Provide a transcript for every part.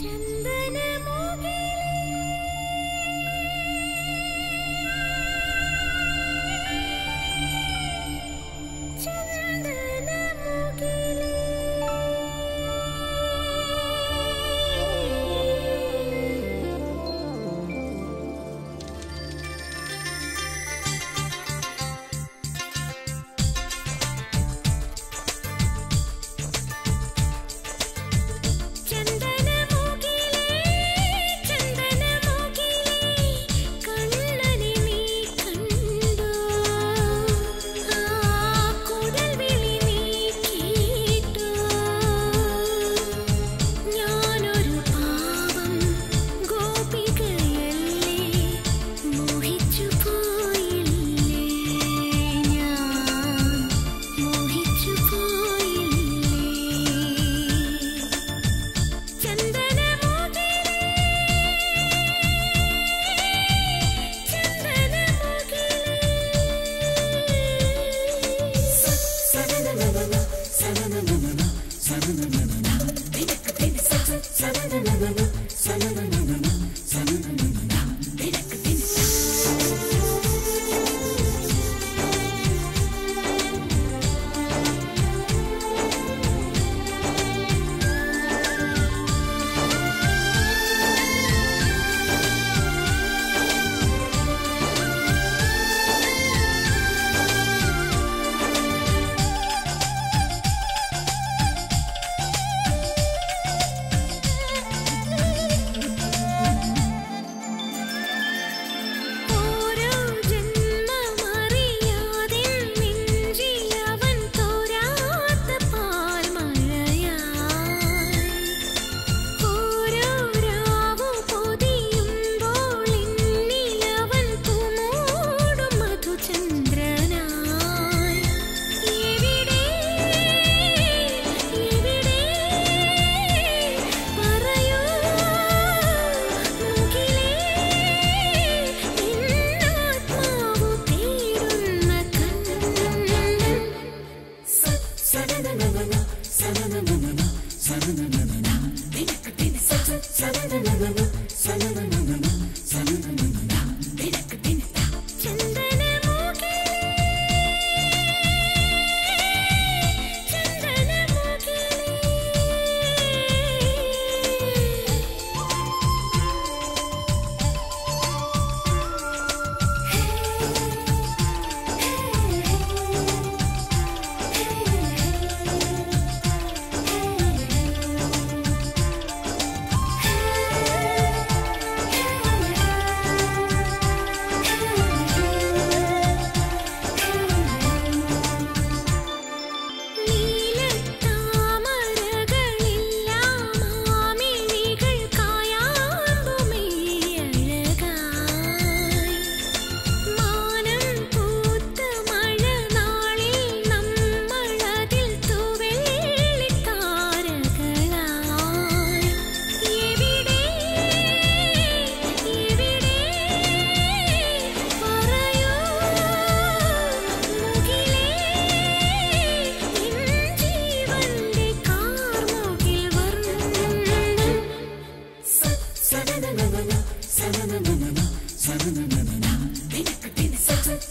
Pretend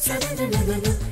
Da-da-da-da-da-da.